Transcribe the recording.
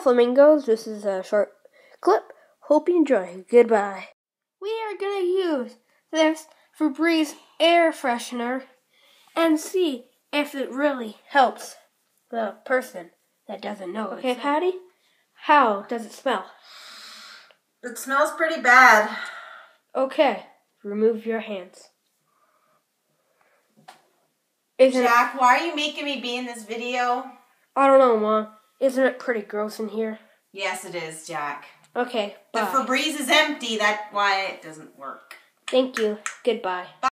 flamingos. This is a short clip. Hope you enjoy. Goodbye. We are going to use this Febreze air freshener and see if it really helps the person that doesn't know. Okay, Patty? How does it smell? It smells pretty bad. Okay, remove your hands. Isn't Jack, why are you making me be in this video? I don't know, Mom. Isn't it pretty gross in here? Yes, it is, Jack. Okay, Bye. The bye. Febreze is empty. That's why it doesn't work. Thank you. Goodbye.